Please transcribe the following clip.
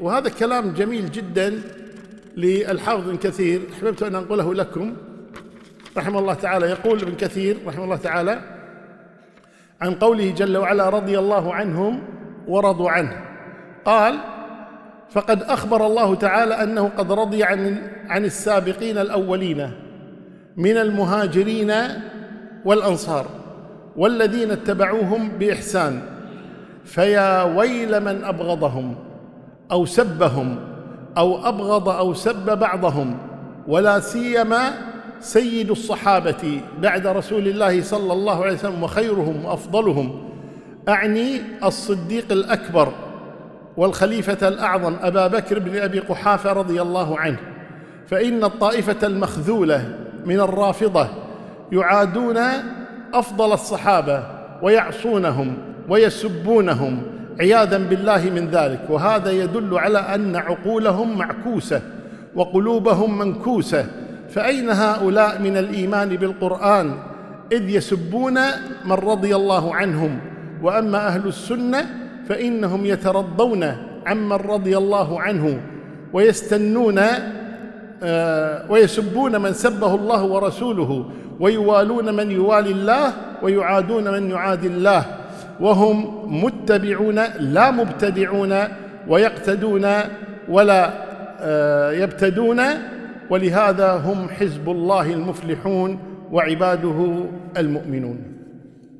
وهذا كلام جميل جدا للحافظ ابن كثير. أحببت أن أنقله لكم. رحمه الله تعالى. يقول ابن كثير رحمه الله تعالى عن قوله جل وعلا رضي الله عنهم ورضوا عنه. قال فقد أخبر الله تعالى أنه قد رضي عن عن السابقين الأولين من المهاجرين والأنصار والذين اتبعوهم بإحسان. فيا ويل من أبغضهم. أو سبهم أو أبغض أو سب بعضهم ولا سيما سيد الصحابة بعد رسول الله صلى الله عليه وسلم وخيرهم وأفضلهم. أعني الصديق الأكبر والخليفة الأعظم أبا بكر بن أبي قحافة رضي الله عنه. فإن الطائفة المخذولة من الرافضة يعادون أفضل الصحابة ويعصونهم ويسبونهم عياذا بالله من ذلك. وهذا يدل على أن عقولهم معكوسة وقلوبهم منكوسة. فأين هؤلاء من الإيمان بالقرآن؟ إذ يسبون من رضي الله عنهم. وأما أهل السنة فإنهم يترضون عمن رضي الله عنه. ويستنون آه، ويسبون من سبه الله ورسوله. ويوالون من يوالي الله ويعادون من يعادي الله. وهم متبعون لا مبتدعون ويقتدون ولا آه، يبتدون ولهذا هم حزب الله المفلحون وعباده المؤمنون.